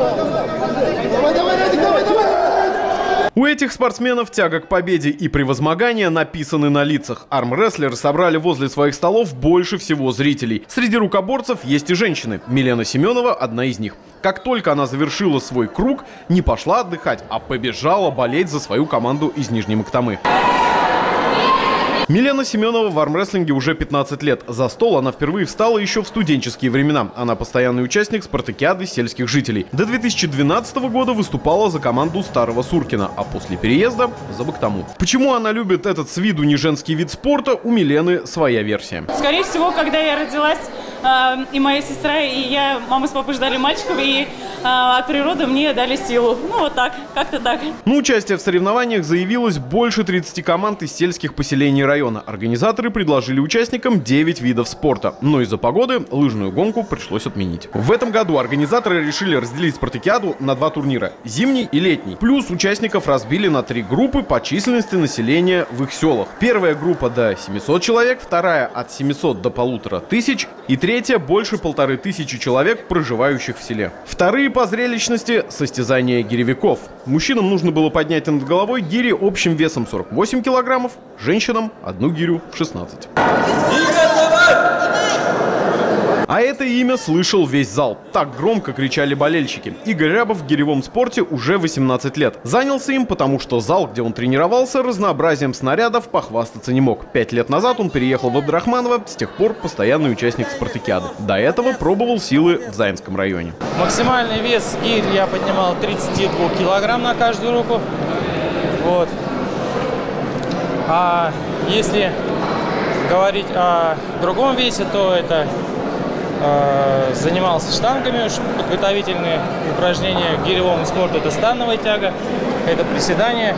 Давай, давай, Радик, давай, давай! У этих спортсменов тяга к победе и превозмогания написаны на лицах. Армрестлеры собрали возле своих столов больше всего зрителей. Среди рукоборцев есть и женщины. Милена Семенова одна из них. Как только она завершила свой круг, не пошла отдыхать, а побежала болеть за свою команду из Нижней Мактамы. Милена Семенова в армрестлинге уже 15 лет. За стол она впервые встала еще в студенческие времена. Она постоянный участник спартакиады сельских жителей. До 2012 года выступала за команду Старого Суркина, а после переезда за Бактаму. Почему она любит этот с виду не женский вид спорта, у Милены своя версия. Скорее всего, когда я родилась, и моя сестра, и я, мама с папой ждали мальчиков, и э, от природы мне дали силу. Ну вот так, как-то так. На участие в соревнованиях заявилось больше 30 команд из сельских поселений района. Организаторы предложили участникам 9 видов спорта, но из-за погоды лыжную гонку пришлось отменить. В этом году организаторы решили разделить спартакиаду на два турнира – зимний и летний. Плюс участников разбили на три группы по численности населения в их селах. Первая группа до 700 человек, вторая от 700 до полутора тысяч и третья больше полторы тысячи человек, проживающих в селе. Вторые по зрелищности – состязания гиревиков. Мужчинам нужно было поднять над головой гири общим весом 48 килограммов, женщинам – одну гирю в 16. А это имя слышал весь зал. Так громко кричали болельщики. Игорь Рябов в гиревом спорте уже 18 лет. Занялся им, потому что зал, где он тренировался, разнообразием снарядов похвастаться не мог. Пять лет назад он переехал в Абдрахманово, с тех пор постоянный участник спартакиады. До этого пробовал силы в Заинском районе. Максимальный вес гирь я поднимал 32 килограмм на каждую руку. Вот. А если говорить о другом весе, то это занимался штангами, подготовительные упражнения к гиревому спорту. Это становая тяга, это приседание.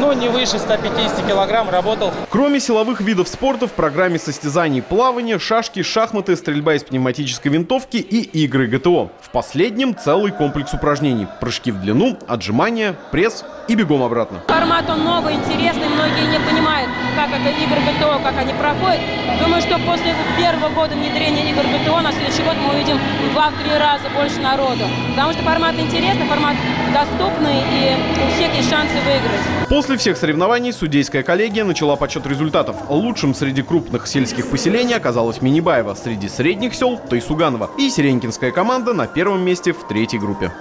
Ну, не выше 150 килограмм работал. Кроме силовых видов спорта в программе состязаний плавание, шашки, шахматы, стрельба из пневматической винтовки и игры ГТО. В последнем целый комплекс упражнений. Прыжки в длину, отжимания, пресс и бегом обратно. Формат он новый, интересный, многие не понимают, как это игры ГТО, как они проходят. Думаю, что после первого года внедрения игр ГТО на следующий год мы увидим в два-три раза больше народу. Потому что формат интересный, формат доступный, и у всех есть шансы выиграть. После всех соревнований судейская коллегия начала подсчет результатов. Лучшим среди крупных сельских поселений оказалась Минибаева, среди средних сел – Тайсуганова. И Сиренькинская команда на первом месте в третьей группе.